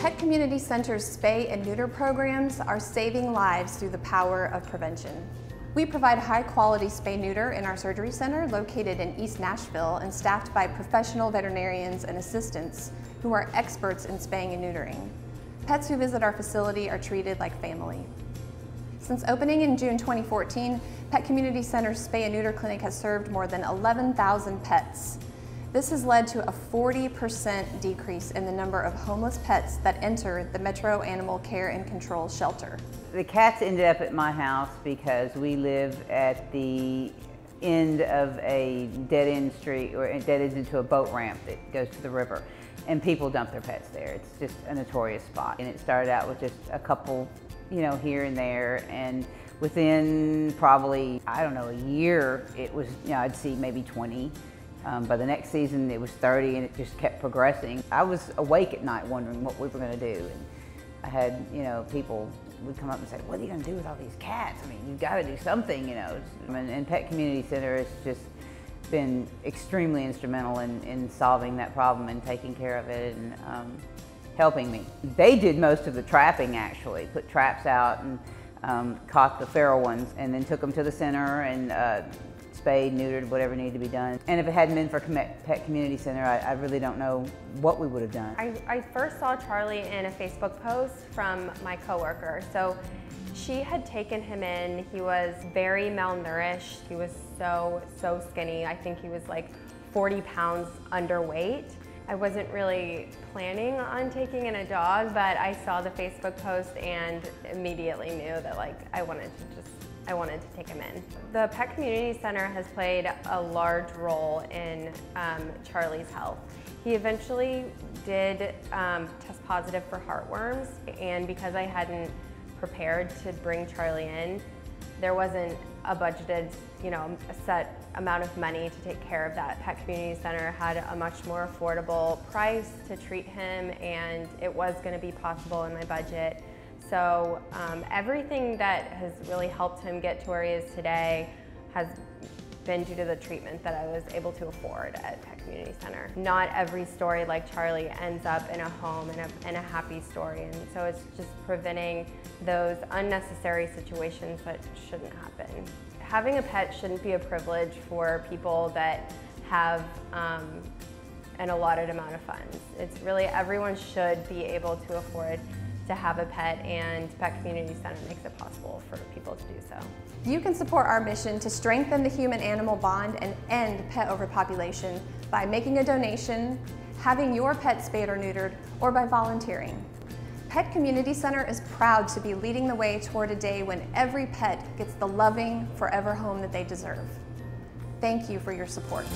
Pet Community Center's spay and neuter programs are saving lives through the power of prevention. We provide high quality spay neuter in our surgery center located in East Nashville and staffed by professional veterinarians and assistants who are experts in spaying and neutering. Pets who visit our facility are treated like family. Since opening in June 2014, Pet Community Center's Spay and Neuter Clinic has served more than 11,000 pets. This has led to a 40% decrease in the number of homeless pets that enter the Metro Animal Care and Control Shelter. The cats ended up at my house because we live at the end of a dead end street or dead ends into a boat ramp that goes to the river and people dump their pets there. It's just a notorious spot. And it started out with just a couple, you know, here and there and within probably, I don't know, a year, it was, you know, I'd see maybe 20 um, by the next season, it was 30 and it just kept progressing. I was awake at night wondering what we were going to do. And I had, you know, people would come up and say, what are you going to do with all these cats? I mean, you've got to do something, you know. And, and Pet Community Center has just been extremely instrumental in, in solving that problem and taking care of it and um, helping me. They did most of the trapping actually, put traps out and um, caught the feral ones and then took them to the center and uh, spayed, neutered, whatever needed to be done. And if it hadn't been for Pet Community Center, I, I really don't know what we would have done. I, I first saw Charlie in a Facebook post from my coworker. So she had taken him in. He was very malnourished. He was so, so skinny. I think he was like 40 pounds underweight. I wasn't really planning on taking in a dog, but I saw the Facebook post and immediately knew that like I wanted to just I wanted to take him in. The Pet Community Center has played a large role in um, Charlie's health. He eventually did um, test positive for heartworms, and because I hadn't prepared to bring Charlie in, there wasn't a budgeted, you know, a set amount of money to take care of that. Pet Community Center had a much more affordable price to treat him, and it was going to be possible in my budget. So um, everything that has really helped him get to where he is today has been due to the treatment that I was able to afford at Pet Community Center. Not every story like Charlie ends up in a home and a, and a happy story, and so it's just preventing those unnecessary situations that shouldn't happen. Having a pet shouldn't be a privilege for people that have um, an allotted amount of funds. It's really everyone should be able to afford to have a pet and Pet Community Center makes it possible for people to do so. You can support our mission to strengthen the human-animal bond and end pet overpopulation by making a donation, having your pet spayed or neutered, or by volunteering. Pet Community Center is proud to be leading the way toward a day when every pet gets the loving, forever home that they deserve. Thank you for your support.